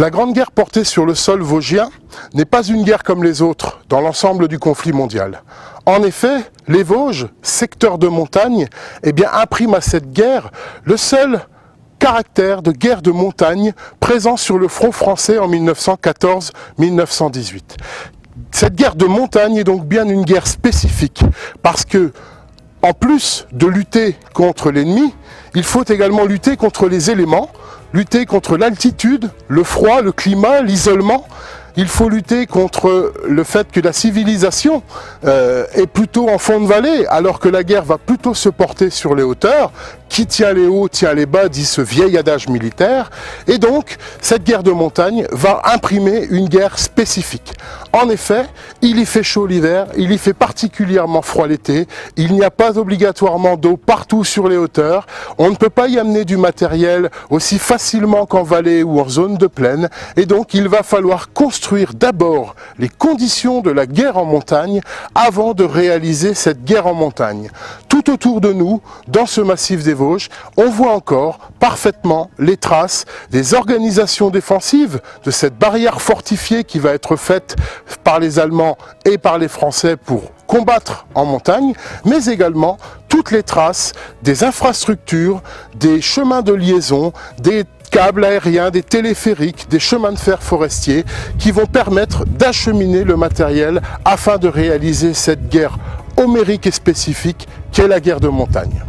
La Grande Guerre portée sur le sol vosgien n'est pas une guerre comme les autres dans l'ensemble du conflit mondial. En effet, les Vosges, secteur de montagne, eh bien, impriment à cette guerre le seul caractère de guerre de montagne présent sur le front français en 1914-1918. Cette guerre de montagne est donc bien une guerre spécifique parce que en plus de lutter contre l'ennemi, il faut également lutter contre les éléments, lutter contre l'altitude, le froid, le climat, l'isolement. Il faut lutter contre le fait que la civilisation euh, est plutôt en fond de vallée, alors que la guerre va plutôt se porter sur les hauteurs. Qui tient les hauts tient les bas, dit ce vieil adage militaire. Et donc, cette guerre de montagne va imprimer une guerre spécifique. En effet, il y fait chaud l'hiver, il y fait particulièrement froid l'été, il n'y a pas obligatoirement d'eau partout sur les hauteurs, on ne peut pas y amener du matériel aussi facilement qu'en vallée ou en zone de plaine, et donc il va falloir construire d'abord les conditions de la guerre en montagne avant de réaliser cette guerre en montagne. Tout autour de nous, dans ce massif des Vosges, on voit encore parfaitement les traces des organisations défensives, de cette barrière fortifiée qui va être faite par les Allemands et par les Français pour combattre en montagne, mais également toutes les traces des infrastructures, des chemins de liaison, des câbles aériens, des téléphériques, des chemins de fer forestiers qui vont permettre d'acheminer le matériel afin de réaliser cette guerre homérique et spécifique qu'est la guerre de montagne.